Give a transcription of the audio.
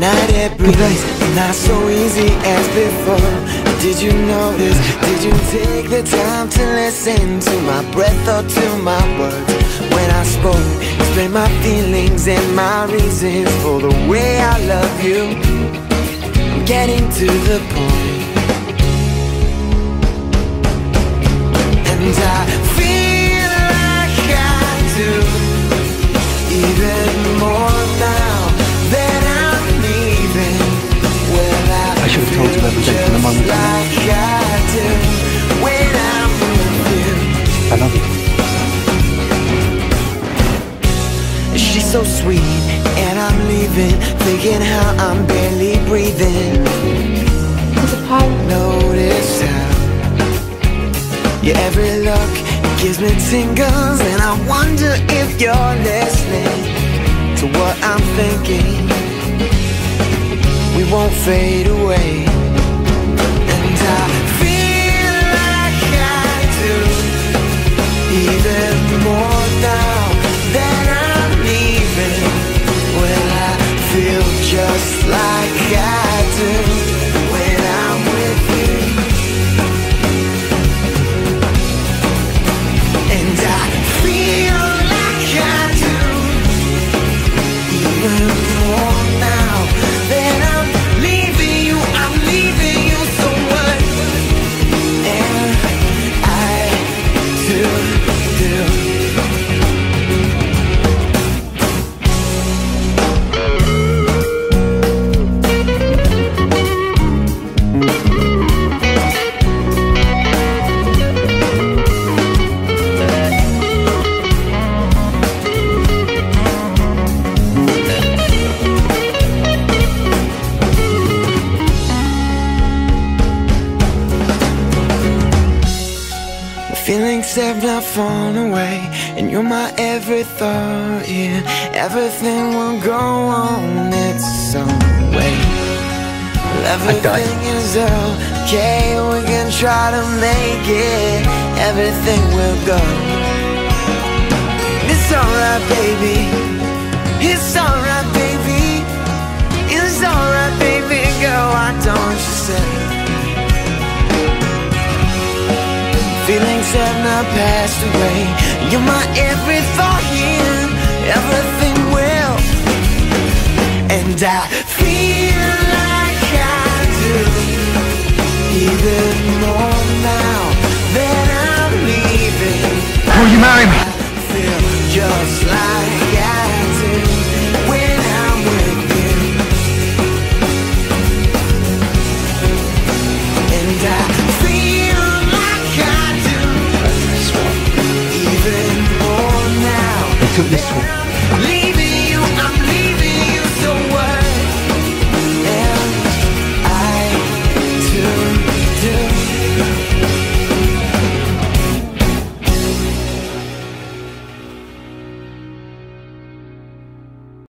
night it breathes Not so easy as before. Did you notice, did you take the time to listen To my breath or to my words? When I spoke, explain my feelings and my reasons For the way I love you. I'm getting to the point. And I feel should have told you everything from the moment. I do I'm you. I love you. She's so sweet, and I'm leaving, thinking how I'm barely breathing. It's a pirate. Notice how your every look gives me tingles, and I wonder if you're listening to what I'm thinking. Won't fade away. And I feelings have not fallen away, and you're my every thought. Yeah, everything will go on its own way. Everything is okay. We can try to make it. Everything will go. It's alright, baby. Have passed away. You're my every thought everything will. And I feel like I do, even more now that I'm leaving. Will you marry me? Feel just like I Took this one.